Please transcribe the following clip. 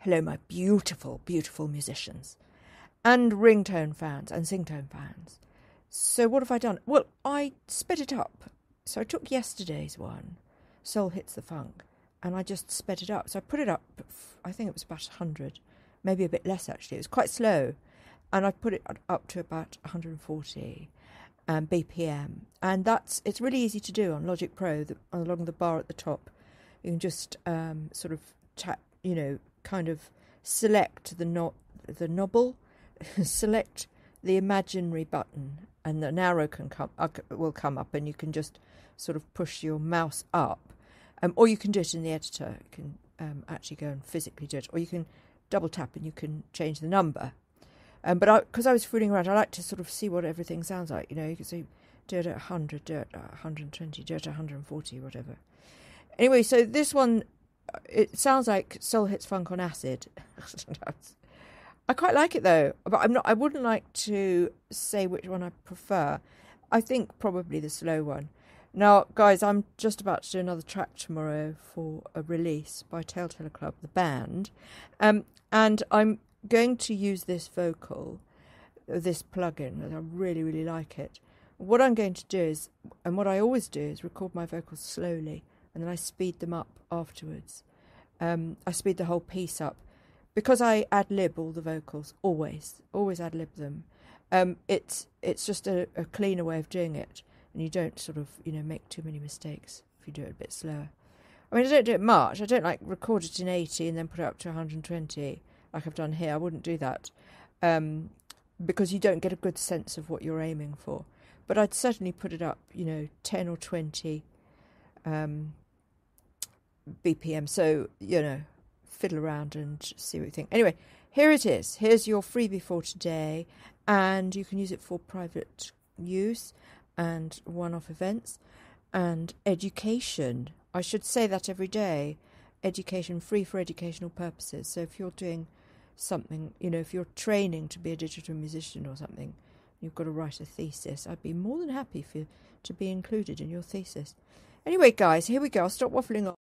hello, my beautiful, beautiful musicians, and ringtone fans and singtone fans. So what have I done? Well, I sped it up. So I took yesterday's one, Soul Hits the Funk, and I just sped it up. So I put it up, I think it was about 100, maybe a bit less actually. It was quite slow. And I put it up to about 140 um, BPM. And that's it's really easy to do on Logic Pro the, along the bar at the top. You can just um, sort of tap, you know, kind of select the no- the knobble, select the imaginary button, and an arrow can come uh, will come up, and you can just sort of push your mouse up, um, or you can do it in the editor. You can um, actually go and physically do it, or you can double tap and you can change the number. Um, but because I, I, was fooling around, I like to sort of see what everything sounds like. You know, you can see do it at 100, do it at 120, do it at 140, whatever. Anyway, so this one, it sounds like Soul Hits Funk on acid. I quite like it though, but I'm not. I wouldn't like to say which one I prefer. I think probably the slow one. Now, guys, I'm just about to do another track tomorrow for a release by Tale Teller Club, the band, um, and I'm going to use this vocal, this plugin, I really, really like it. What I'm going to do is, and what I always do is record my vocals slowly, and then I speed them up afterwards. Um, I speed the whole piece up because I ad lib all the vocals always, always ad lib them. Um, it's it's just a, a, cleaner way of doing it, and you don't sort of you know make too many mistakes if you do it a bit slower. I mean, I don't do it much. I don't like record it in eighty and then put it up to one hundred and twenty like I've done here. I wouldn't do that um, because you don't get a good sense of what you're aiming for. But I'd certainly put it up, you know, ten or twenty um, BPM. So you know, fiddle around and see what you think. Anyway, here it is. Here's your freebie for today, and you can use it for private use and one off events and education. I should say that every day. Education free for educational purposes. So if you're doing something, you know, if you're training to be a digital musician or something, you've got to write a thesis, I'd be more than happy for to be included in your thesis. Anyway, guys, here we go. I'll stop waffling on.